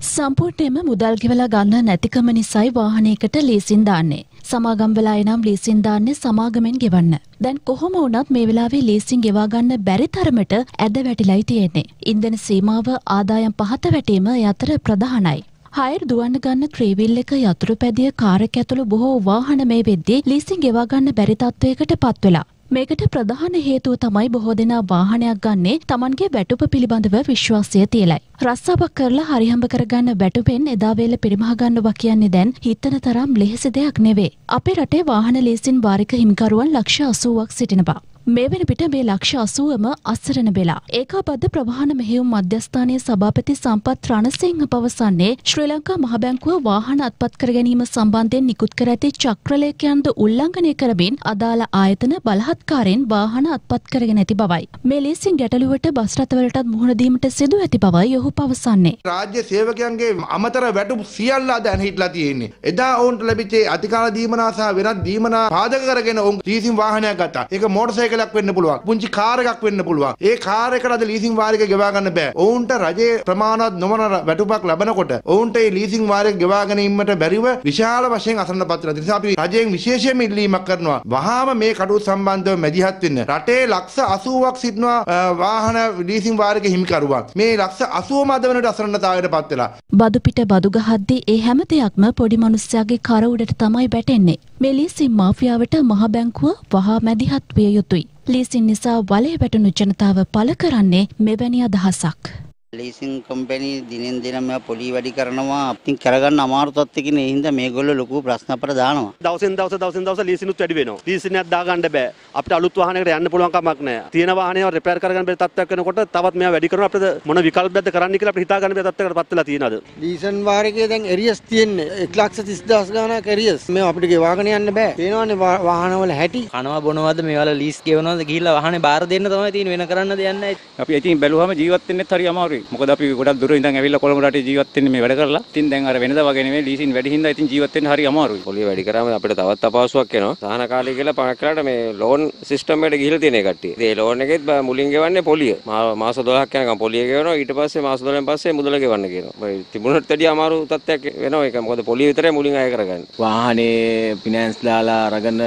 සම්පූර්ණයෙන්ම මුදල් ගෙවලා ගන්න නැතිකම නිසායි වාහනයකට ලීසින් දාන්නේ. සමාගම් වෙලා එනම් ලීසින් දාන්නේ සමාගමෙන් ගෙවන්න. දැන් කොහොම වුණත් මේ වෙලාවේ ලීසින් ගෙවා ගන්න බැරි තරමට ඇද වැටිලයි තියෙන්නේ. ඉන්ධන සීමාව ආදායම් පහත වැටීම යතර ප්‍රධානයි. හයර් දුවන්න ගන්න ත්‍රීවිල් එක යතුරු පැදිය කාරක ඇතුළු බොහෝ වාහන මේ වෙද්දී ලීසින් ගෙවා ගන්න බැරි තත්වයකට පත් වෙලා. මේකට ප්‍රධාන හේතුව තමයි බොහෝ දෙනා වාහනයක් ගන්නේ තමන්ගේ වැටුප පිළිබඳව විශ්වාසය තියලයි. රස්සාවක් කරලා හරිහම්බ කරගන්න වැටුපෙන් එදාවේල පිරිමහගන්නවා කියන්නේ දැන් හිතන තරම් ලෙහෙසි දෙයක් නෙවේ. අපේ රටේ වාහන ලේසින් වාරික හිමිකරුවන් ලක්ෂ අසුවක් සිටිනවා. මේ වෙන පිට මේ ලක්ෂ අසුවම අස්සරණ වෙලා. ඒකාබද්ධ ප්‍රවාහන මෙහෙයුම් මධ්‍යස්ථානයේ සභාපති සම්පත් රණසිංහ පවසන්නේ ශ්‍රී ලංකා මහ බැංකුව වාහන අත්පත් කර ගැනීම සම්බන්ධයෙන් නිකුත් කර ඇති චක්‍රලේඛයන්ද උල්ලංඝනය කරමින් අදාළ ආයතන බලහත්කාරයෙන් වාහන අත්පත් කරගෙන ඇති බවයි. මේ ලීසින් ගැටලුවට බස් රථවලටත් මුහුණ දීමට සිදු ඇති බවයි ඔහු පවසන්නේ.
රාජ්‍ය සේවකයන්ගේ අමතර වැටුප් සියල්ල අද ඇනහිටලා තියෙන්නේ. එදා ඔවුන්ට ලැබිච්ච අතිකාල දීමනා සහ වෙනත් දීමනා පාදක කරගෙන ඔවුන් ලීසින් වාහනයක් ගත්තා. ඒක මෝටර් සයිකලයක් වෙන්න පුළුවන්. පුංචි කාර් එකක් වෙන්න පුළුවන්. ඒ කාර් එකට අද ලීසින් වාරික ගෙවා ගන්න බෑ. ඔවුන්ට රජයේ ප්‍රමාණවත් නොවන වැටුපක් ලබනකොට ඔවුන්ට ඒ ලීසින් වාරික ගෙවා ගැනීමට බැරිව විශාල වශයෙන් අසරණ පත් වෙනවා. නිසා අපි රජයෙන් විශේෂයෙන්ම ඉල්ලීමක් කරනවා. වහාම මේ කටයුතු සම්බන්ධව මැදිහත් වෙන්න. රටේ ලක්ෂ 80ක් සිටිනවා වාහන ලීසින් වාරික හිමිකරුවන්. මේ ලක්ෂ 80ම අද වෙනට අසරණතාවයට පත් වෙලා.
බදු පිට බදු ගහද්දී ඒ හැම දෙයක්ම පොඩි මිනිස්සයාගේ කර උඩට තමයි වැටෙන්නේ. මේ ලීසින් මාෆියාවට මහ බැංකුව වහා මැදිහත් විය යුතුයි. ලීසින් නිසා වලය වැටුණු ජනතාව පළ කරන්නේ මෙවැනි අදහසක්.
ලීසින් කම්පැනි දිනෙන් දින මෙයා පොලි වැඩි කරනවා. ඉතින් කරගන්න අමාරු තත්ත්වකින් ඒ හින්දා මේගොල්ලෝ ලොකු ප්‍රශ්න අපට දානවා.
දවසෙන් දවස දවසෙන් දවස ලීසිනුත් වැඩි වෙනවා. ලීසිනයක් දාගන්න බෑ. අපිට අලුත් වාහනයකට යන්න පුළුවන් කමක් නැහැ. තියෙන වාහනේව රිපෙයාර් කරගන්න බැරි තත්ත්වයක් වෙනකොට තවත් මෙයා වැඩි කරනවා අපිට මොන විකල්පයක්ද කරන්න කියලා අපිට හිතා ගන්න බැරි තත්ත්වයකට පත් වෙලා තියෙනවද?
ඩීසන් වාරකේ දැන් එරියස් තියෙන්නේ 130000 ගාණක් එරියස්. මේ අපිට ගෙවාගෙන යන්න බෑ. පේනවනේ වාහනවල හැටි.
කනවා බොනවද මේවල ලීස් ගෙවනවද ගිහිල්ලා වාහනේ බාර දෙන්න තමයි තියෙන වෙන කරන්න දෙයක් නැහැ. අපි ඉතින් බැලුවාම ජීවත් වෙන්නෙත් හරි අමාරුයි. මොකද අපි ගොඩක් දුර ඉඳන් ඇවිල්ලා කොළඹ රටේ ජීවත් වෙන්නේ මේ වැඩ කරලා. ඉතින් දැන් අර වෙනදා වගේ නෙමෙයි ලීසින් වැඩි හින්දා ඉතින් ජීවත් වෙන්න හරි අමාරුයි.
පොලිය වැඩි කරාම අපිට තවත් අපහසුයක් එනවා. සහන කාලය කියලා පහක් කරාට මේ ලෝන් සිස්ටම් එකට ගිහිල්ලා තියෙන කට්ටිය. ඒ ලෝන් එකෙත් මුලින් ගෙවන්නේ පොලිය. මාස 12ක් යනකම් පොලිය ගෙවනවා. ඊට පස්සේ මාස 12න් පස්සේ මුදල ගෙවන්න කියනවා. තිබුණට වැඩිය අමාරු තත්ත්වයක් වෙනවා ඒක. මොකද පොලිය විතරයි මුලින් අය කරගන්නේ.
වාහනේ ෆිනෑන්ස් දාලා අරගෙන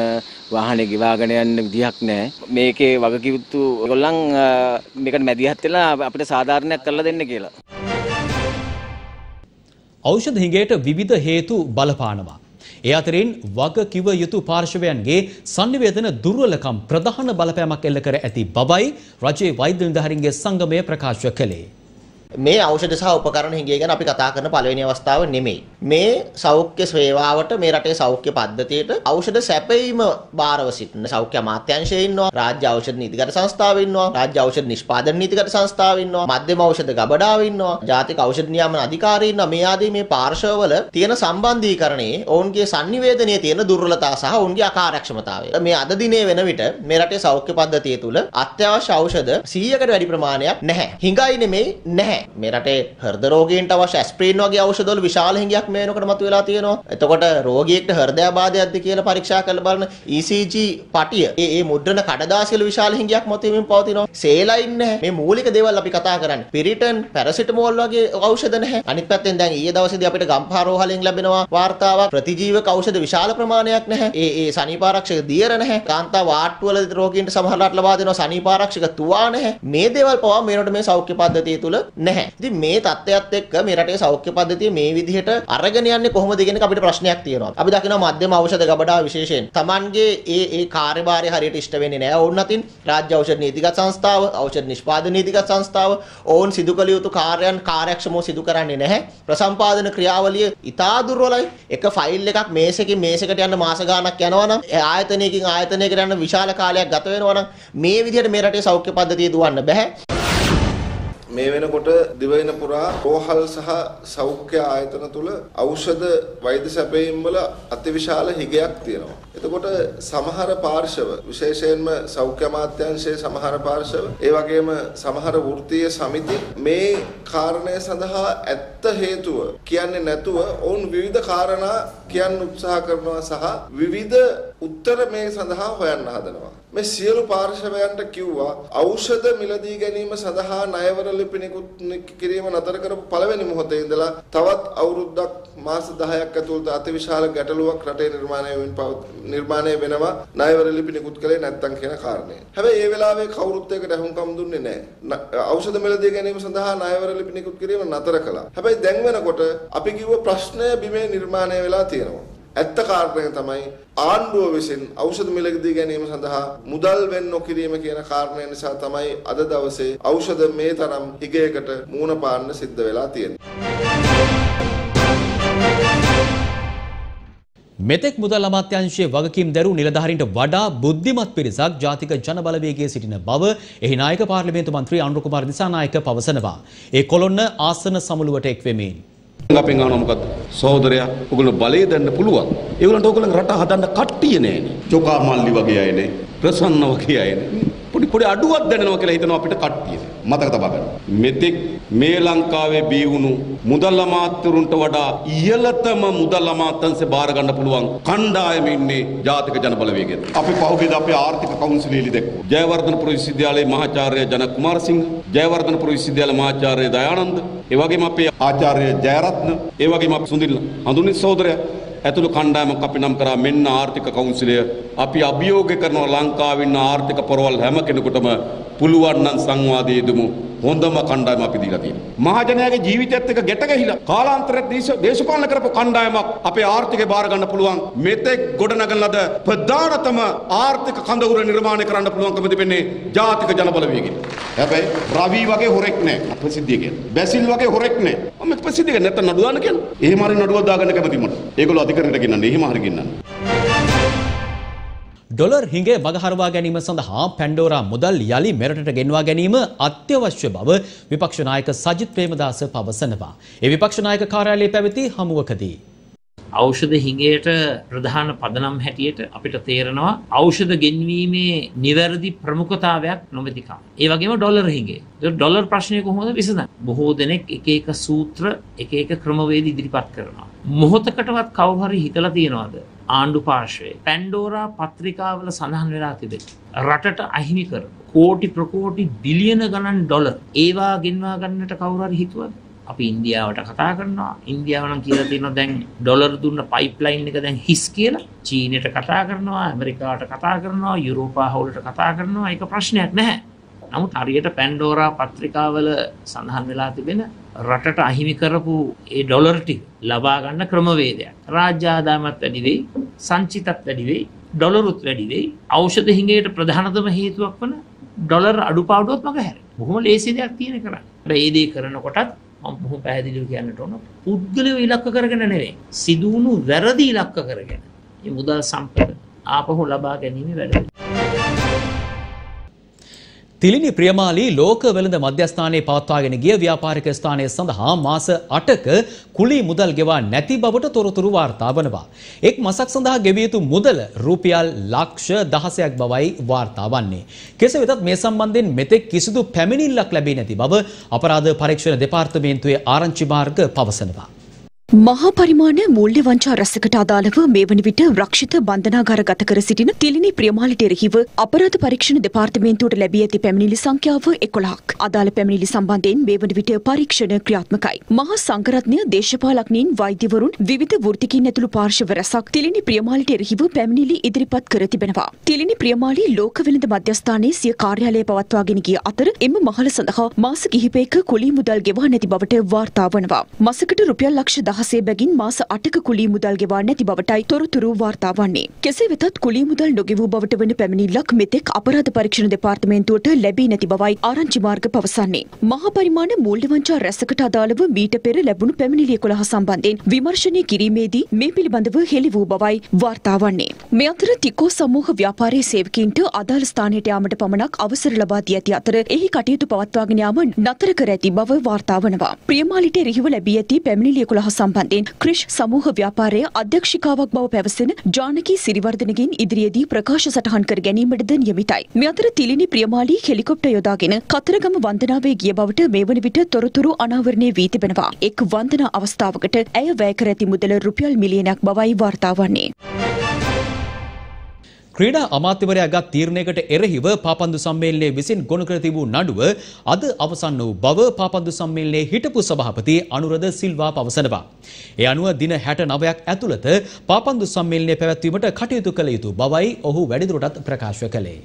වාහනේ ගෙවාගෙන යන්න විදිහක් නැහැ. මේකේ වගකියුතු ඒගොල්ලන් මේකට මැදිහත් වෙලා අපිට සාධාරණයක් කරලා දෙන්න කියලා.
ඖෂධ හිඟයට විවිධ හේතු බලපානවා. ඒ අතරින් වග කිව යුතු පාර්ශවයන්ගේ sannivedana දුර්වලකම් ප්‍රධාන බලපෑමක් එල්ල කර ඇති බවයි රජයේ වෛද්‍ය නිලධාරීන්ගේ සංගමය ප්‍රකාශ කළේ.
මේ ඖෂධ සහ උපකරණ හිඟය ගැන අපි කතා කරන පළවෙනි අවස්ථාව නෙමෙයි. මේ සෞඛ්‍ය සේවාවට මේ රටේ සෞඛ්‍ය පද්ධතියට ඖෂධ සැපයීම බාරව සිටින සෞඛ්‍ය අමාත්‍යාංශයේ ඉන්නවා, රාජ්‍ය ඖෂධ නීතිගත සංස්ථාවේ ඉන්නවා, රාජ්‍ය ඖෂධ නිෂ්පාදන නීතිගත සංස්ථාවේ ඉන්නවා, මධ්‍යම ඖෂධ ගබඩාවේ ඉන්නවා, ජාතික ඖෂධ නියාමන අධිකාරියේ ඉන්නවා. මේ ආදී මේ පාර්ශවවල තියෙන සම්බන්ධීකරණයේ ඔවුන්ගේ sannivedanaya තියෙන දුර්වලතා සහ ඔවුන්ගේ අකාර්යක්ෂමතාවය. මේ අද දිනේ වෙන විට මේ රටේ සෞඛ්‍ය පද්ධතිය තුල අත්‍යවශ්‍ය ඖෂධ 100කට වැඩි ප්‍රමාණයක් නැහැ. හිඟයි නෙමෙයි නැහැ. මේ රටේ හෘද රෝගීන්ට අවශ්‍ය ඇස්ප්‍රීන් වගේ ඖෂධවල විශාල හිඟයක් මේ වෙනකොට මතුවලා තියෙනවා. එතකොට රෝගියෙක්ට හෘදයාබාධයක්ද කියලා පරීක්ෂා කරලා බලන ECG පටිය ඒ ඒ මුද්‍රණ කඩදාසිවල විශාල හිඟයක් මතුවෙමින් පවතිනවා. සේලයින් නැහැ. මේ මූලික දේවල් අපි කතා කරන්නේ. පිරිටන්, පැරසිටමෝල් වගේ ඖෂධ නැහැ. අනිත් පැත්තෙන් දැන් ඊයේ දවසේදී අපිට ගම්පහ රෝහලෙන් ලැබෙනවා වාර්තාවක් ප්‍රතිජීවක ඖෂධ විශාල ප්‍රමාණයක් නැහැ. ඒ ඒ සනීපාරක්ෂක දියර නැහැ. කාන්තා වාට්ටුවල රෝගීන්ට සමහරවිට ලබා දෙනවා සනීපාරක්ෂක තුවා නැහැ. මේ දේවල් පවා මේනට මේ සෞඛ්‍ය පද්ධතිය තුල නැහැ. ඉතින් මේ தත්ත්වයත් එක්ක මේ රටේ සෞඛ්‍ය පද්ධතිය මේ විදිහට අරගෙන යන්නේ කොහොමද කියන එක අපිට ප්‍රශ්නයක් තියෙනවා. අපි දකිනවා මධ්‍යම ඖෂධ ගබඩාව විශේෂයෙන් Tamanගේ ඒ ඒ කාර්යභාරය හරියට ඉෂ්ට වෙන්නේ නැහැ. ඔවුන් අතින් රාජ්‍ය ඖෂධ නීතිගත සංස්ථාව, ඖෂධ නිෂ්පාදන නීතිගත සංස්ථාව ඔවුන් සිදු කළ යුතු කාර්යයන් කාර්යක්ෂමව සිදු කරන්නේ නැහැ. ප්‍රසම්පාදන ක්‍රියාවලිය ඉතා දුර්වලයි. එක ෆයිල් එකක් මේසෙකින් මේසෙකට යන්න මාස ගාණක් යනවා නම් ආයතනයකින් ආයතනයකට යන්න විශාල කාලයක් ගත වෙනවා නම් මේ විදිහට මේ රටේ සෞඛ්‍ය පද්ධතිය දුවන්න බෑ.
මේ වෙනකොට දිවයින පුරා රෝහල් සහ සෞඛ්‍ය ආයතන තුල ඖෂධ වෛද්‍ය සැපයීම් වල අතිවිශාල හිගයක් තියෙනවා. එතකොට සමහර පාර්ශව විශේෂයෙන්ම සෞඛ්‍ය අමාත්‍යාංශයේ සමහර පාර්ශව ඒ වගේම සමහර වෘත්තීය සමිති මේ කාරණය සඳහා ඇත්ත හේතුව කියන්නේ නැතුව ඔවුන් විවිධ කාරණා කියන්න උත්සාහ කරනවා සහ විවිධ උත්තර මේ සඳහා හොයන්න හදනවා. මේ සියලු පාර්ශවයන්ට කිව්වා ඖෂධ මිලදී ගැනීම සඳහා ණයවර ලිපි නිකුත් කිරීම නතර කරපු පළවෙනි මොහොතේ ඉඳලා තවත් අවුරුද්දක් මාස 10ක් ඇතුළත අතිවිශාල ගැටලුවක් රටේ නිර්මාණය වෙමින් නිර්මාණය වෙනවා ණයවර ලිපි නිකුත් කළේ නැත්තම් කියන කාරණය. හැබැයි ඒ වෙලාවේ කවුරුත් ඒකට අහුම්කම් දුන්නේ නැහැ. ඖෂධ මිලදී ගැනීම සඳහා ණයවර ලිපි නිකුත් කිරීම නතර කළා. හැබැයි දැන් වෙනකොට අපි කිව්ව ප්‍රශ්නය බිමේ නිර්මාණය වෙලා තියෙනවා. ඇත්ත කාරණය තමයි ආණ්ඩුව විසින් ඖෂධ මිලදී ගැනීම සඳහා මුදල් වෙන් නොකිරීම කියන කාරණය නිසා තමයි අද දවසේ ඖෂධ මේ තරම් හිගයකට මූණ පාන්න සිද්ධ වෙලා තියෙන්නේ.
මෙතෙක් මුදල් අමාත්‍යංශයේ වගකීම් දැරූ නිලධාරීන්ට වඩා බුද්ධිමත් පිරිසක් ජාතික ජනබලවේගයේ සිටින බව එහි නායක පාර්ලිමේන්තු මන්ත්‍රී අනුර කුමාර දිසානායක පවසනවා. ඒ කොළොන්න ආසන සමුළුවට එක් වෙමින්
අපෙන් අහනවා මොකද්ද? සහෝදරයා ඔයගොල්ලෝ බලය දෙන්න පුළුවන්. ඒගොල්ලන්ට ඔයගොල්ලන් රට හදන්න කට්ටිය නෑනේ. චොකා මල්ලි වගේ අයනේ. ප්‍රසන්න වගේ අයනේ. පොඩි පොඩි අඩුවක් දැනෙනවා කියලා හිතනවා අපිට කට්ටිය. මතක තබා ගන්න. මෙතෙක් මේ ලංකාවේ බී වුණු මුදල් අමාත්‍යරුන්ට වඩා ඉහළතම මුදල් අමාත්‍යංශය බාර ගන්න පුළුවන් කණ්ඩායම ඉන්නේ ජාතික ජනබලවේගයෙන්. අපි පහුගියද අපේ ආර්ථික කවුන්සිලේලි දැක්කෝ. ජයවර්ධනපුර විශ්වවිද්‍යාලයේ මහාචාර්ය ජනක කුමාරසිංහ, ජයවර්ධනපුර විශ්වවිද්‍යාලයේ මහාචාර්ය දයානන්ද, ඒ වගේම අපේ ආචාර්ය ජයරත්න, ඒ වගේම අපේ සුනිල් හඳුනි සහෝදරයා ඇතුළු කණ්ඩායමක් අපි නම් කරා මෙන්න ආර්ථික කවුන්සිලය. අපි අභියෝග කරනවා ලංකාවේ ඉන්න ආර්ථික පොරවල් හැම කෙනෙකුටම පුළුවන් නම් සංවාදයේ දෙමු හොඳම කණ්ඩායම අපි දීලා තියෙනවා. මහජනයාගේ ජීවිතයත් එක්ක ගැට ගැහිලා කාලාන්තරයක් දේශපාලන කරපු කණ්ඩායමක් අපේ ආර්ථිකය බාර ගන්න පුළුවන්. මෙතෙක් ගොඩනගන ලද ප්‍රධානතම ආර්ථික කඳවුර නිර්මාණය කරන්න පුළුවන්කම තිබෙන්නේ ජාතික ජනබලවේගයෙන්. හැබැයි රවි වගේ හොරෙක් නෑ ප්‍රසිද්ධිය කියන්නේ. බැසිල් වගේ හොරෙක් නෑ. මම ප්‍රසිද්ධිය නැත්තම් නඩු දාන්න කියන්නේ. එහෙම හරි නඩුවක් දාගන්න කැමති මට. ඒගොල්ලෝ අධිකරණයට ගෙන්නන්න. එහෙම හරි ගෙන්නන්න.
ඩොලර් හිඟේ මගහරවා ගැනීම සඳහා පැන්ඩෝරා මුදල් යළි මෙරටට ගෙන්වා ගැනීම අත්‍යවශ්‍ය බව විපක්ෂ නායක සජිත් ප්‍රේමදාස පවසනවා. ඒ විපක්ෂ නායක කාර්යාලයේ පැවති හමුවකදී
ඖෂධ හිඟයට ප්‍රධාන පදනම් හැටියට අපිට තේරෙනවා ඖෂධ ගෙන්වීමේ නිවැරදි ප්‍රමුඛතාවයක් නොමැතිකම. ඒ වගේම ඩොලර් හිඟේ. ඩොලර් ප්‍රශ්නය කොහොමද විසඳන්නේ? බොහෝ දෙනෙක් එක එක සූත්‍ර එක එක ක්‍රමවේද ඉදිරිපත් කරනවා. මොහොතකටවත් කවුරු හරි හිතලා තියනවාද? ආණ්ඩු පාර්ශ්වයේ පැන්ඩෝරා පත්‍රිකාවල සඳහන් වෙලා තිබෙන රටට අහිමි කර කෝටි ප්‍රකෝටි බිලියන ගණන් ඩොලර් ඒවා ගෙන්වා ගන්නට කවුරු හරි හිතුවද? අපි ඉන්දියාවට කතා කරනවා. ඉන්දියාව නම් කියලා තියෙනවා දැන් ඩොලර් දුන්න පයිප්ලයින් එක දැන් හිස් කියලා චීනයට කතා කරනවා ඇමරිකාවට කතා කරනවා යුරෝපා හවුලට කතා කරනවා. ඒක ප්‍රශ්නයක් නැහැ. නමුත් හරියට පැන්ඩෝරා පත්‍රිකාවල සඳහන් වෙලා තිබෙන රටට අහිමි කරපු ඒ ඩොලර් ටික ලබා ගන්න ක්‍රමවේදයක්. රාජ්‍ය ආදායමත් වැඩි වෙයි සංචිතත් වැඩි වෙයි ඩොලරුත් වැඩි වෙයි. ඖෂධ හිඟයට ප්‍රධානතම හේතුවක් වන ඩොලර් අඩුපාඩුවත් මග හැර බොහොම ලේසි දෙයක් තියෙන කරන්න ඒ දේ කරනකොටත් බොහොම පැහැදිලිව කියන්නට ඕන. පුද්ගලයෝ ඉලක්ක කරගෙන නෙවෙයි. සිදුවුණු වැරදි ඉලක්ක කරගෙන. මේ මුදල් සම්පත ආපහු ලබා ගැනීම වැඩ
තිලිනි ප්‍රියමාලී ලෝක වෙළඳ මධ්‍යස්ථානයේ පවත්වාගෙන ගිය ව්‍යාපාරික ස්ථානය සඳහා මාස 8ක කුලී මුදල් ගෙවා නැති බවට තොරතුරු වාර්තා වනවා. එක් මසක් සඳහා ගෙවිය යුතු මුදල රුපියල් ලක්ෂ 16ක් බවයි වාර්තා වන්නේ. කෙසේ වෙතත් මේ සම්බන්ධයෙන් මෙතෙක් කිසිදු පැමිණිල්ලක් ලැබී නැති බව අපරාධ පරීක්ෂණ දෙපාර්තමේන්තුවේ ආරංචි මාර්ග පවසනවා.
මහා පරිමාණ මූල්‍ය වංචා රැසකට අදාළව මේ වන විට රක්ෂිත බන්ධනාගාර ගත කර සිටින තිලිනි ප්‍රියමාලිට එරෙහිව අපරාධ පරීක්ෂණ දෙපාර්තමේන්තුවට ලැබී ඇති පැමිණිලි සංඛ්‍යාව 11ක්. අදාළ පැමිණිලි සම්බන්ධයෙන් මේ වන විට පරීක්ෂණ ක්‍රියාත්මකයි. මහා සංඝරත්නය දේශපාලඥයින් වෛද්‍යවරුන් විවිධ වෘත්තිකින් ඇතුළු පාර්ශව රැසක් තිලිනි ප්‍රියමාලිට එරෙහිව පැමිණිලි ඉදිරිපත් කර තිබෙනවා. තිලිනි ප්‍රියමාලි ලෝක වෙළඳ මධ්‍යස්ථානයේ සිය කාර්යාලය පවත්වාගෙන ගිය අතර එම මහල සඳහා මාස කිහිපයක කුලී මුදල් ගෙවා නැති බවට වාර්තා වනවා. මාසකට රුපියල් ලක්ෂ දහසේ බැගින් මාස අටක කුලී මුදල් ගෙවා නැති බවටයි තොරතුරු වාර්තා වන්නේ. කෙසේ වෙතත් කුලී මුදල් නොගෙවූ බවට වන පැමිණිල්ලක් මෙතෙක් අපරාධ පරීක්ෂණ දෙපාර්තමේන්තුවට ලැබී නැති බවයි ආරංචි මාර්ග පවසන්නේ. මහා පරිමාණ මූල්‍ය වංචා රැසකට අදාළව මීට පෙර ලැබුණු පැමිණිලි 11 සම්බන්ධයෙන් විමර්ශනය කිරීමේදී මේ පිළිබඳව හෙළි වූ බවයි වාර්තා වන්නේ. මේ අතර ටිකෝ සමූහ ව්‍යාපාරයේ සේවකීන්ට අදාළ ස්ථානයට යාමට පමණක් අවසර ලබා දී ඇති අතර එහි කටයුතු පවත්වාගෙන යාම නතර කර ඇති බව වාර්තා වනවා. ප්‍රියමාලිට එරෙහිව ලැබී ඇති පැමිණිලි 11 සම්බන්ධයෙන් ක්‍රිෂ් සමූහ ව්‍යාපාරයේ අධ්‍යක්ෂිකාවක් බව පැවසෙන ජානකී සිරිවර්ධනගෙන් ඉදිරියේදී ප්‍රකාශ සටහන් කර ගැනීමටද නියමිතයි. මේ අතර තිලිනි ප්‍රියමාලි හෙලිකොප්ටර් යොදාගෙන කතරගම වන්දනාවේ ගිය බවට මේ වන විට තොරතුරු අනාවරණය වී තිබෙනවා. එක් වන්දනා අවස්ථාවකට ඇය වැය කර ඇති මුදල රුපියල් මිලියනයක් බවයි වාර්තා වන්නේ.
ක්‍රීඩා අමාත්‍යවරයා ගත් තීරණයකට එරෙහිව පාපන්දු සම්මේලනයේ විසින් ගොනු කර තිබූ නඩුව අද අවසන් වූ බව පාපන්දු සම්මේලනයේ හිටපු සභාපති අනුරද සිල්වා පවසනවා. ඒ අනුව දින 69ක් ඇතුළත පාපන්දු සම්මේලනය පැවැත්වීමට කටයුතු කළ යුතු බවයි ඔහු වැඩිදුරටත් ප්‍රකාශ කළේ.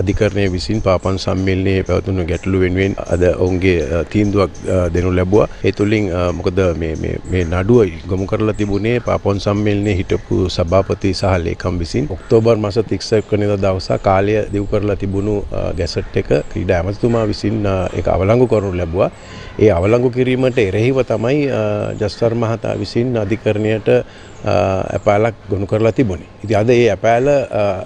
අධිකරණය විසින් පාපන් සම්මිල්ලයේ පැවතුන ගැටලු වෙනුවෙන් අද ඔවුන්ගේ තීන්දුවක් දෙනු ලැබුවා. ඒ තුලින් මොකද මේ මේ නඩුව ගොමු කරලා තිබුණේ පාපොන් සම්මේලනයේ හිටපු සභාපති සහ ලේකම් විසින් ඔක්තෝබර් මාස 31 වෙනිදා දවසා කාලය දිවු කරලා තිබුණු ගැසට් එක ක්‍රීඩා ඇමතිතුමා විසින් ඒක අවලංගු කරනු ලැබුවා. ඒ අවලංගු කිරීමට එරෙහිව තමයි ජස්වර් මහතා විසින් අධිකරණයට අපෑලක් ගොනු කරලා තිබුණේ. ඉතින් අද ඒ අපෑල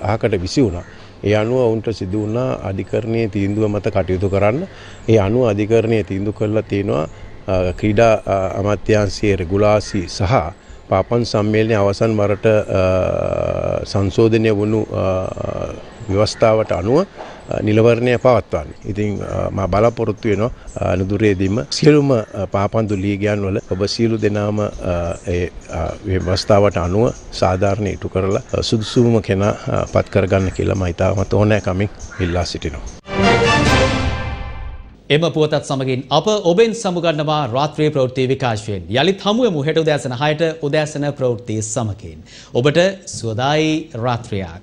අහකට විසි වුණා. ඒ අනුව ඔවුන්ට සිදු වුණා අධිකරණයේ තීන්දුව මත කටයුතු කරන්න. ඒ අනුව අධිකරණය තීන්දුව කරලා තියෙනවා ක්‍රීඩා අමාත්‍යාංශයේ රෙගුලාසි සහ පාපන් සම්මේලනයේ අවසන් වරට සංශෝධනය වුණු ව්‍යවස්ථාවට අනුව නිලවරණය පවත්වන්න. ඉතින් මා බලාපොරොත්තු වෙනවා අනුදුරේදීම සියලුම පාපන්දු ලීගයන් වල ඔබ සියලු දෙනාම ඒ ව්‍යවස්ථාවට අනුව සාධාරණ ඉටු කරලා සුදුසුම කෙනා පත් කරගන්න කියලා මම ඉතාමත් ඕනෑකමින් ඉල්ලා සිටිනවා.
එම පුවතත් සමගින් අප ඔබෙන් සමුගන්නවා රාත්‍රී ප්‍රවෘත්ති විකාශයෙන් යළිත් හමුවමු හෙට උදෑසන 6ට උදෑසන ප්‍රවෘත්ති සමගින්. ඔබට සුවදායි රාත්‍රියක්.